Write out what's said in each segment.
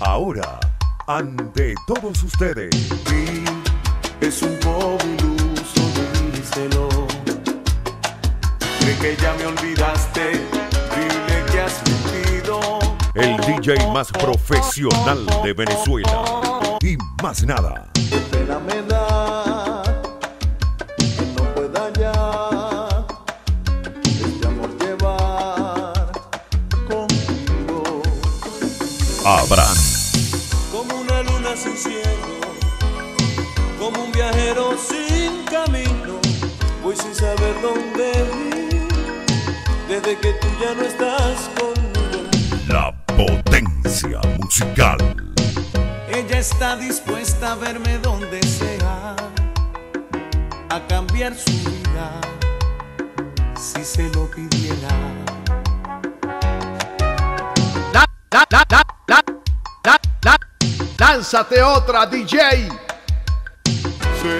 Ahora, ante todos ustedes, Sí, es un poco iluso, díselo. Cree que ya me olvidaste, dile que has mentido. el DJ más profesional de Venezuela. Y más nada, pena me da Abraham. Como una luna sin cielo, como un viajero sin camino, voy sin saber dónde ir, desde que tú ya no estás conmigo. La potencia musical. Ella está dispuesta a verme donde sea, a cambiar su vida, si se lo pidiera. Lánzate otra, DJ. Sé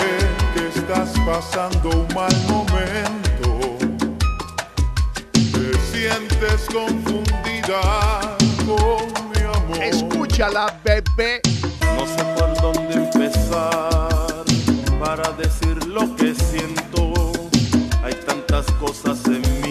que estás pasando un mal momento. Te sientes confundida con mi amor. Escúchala, bebé. No sé por dónde empezar para decir lo que siento. Hay tantas cosas en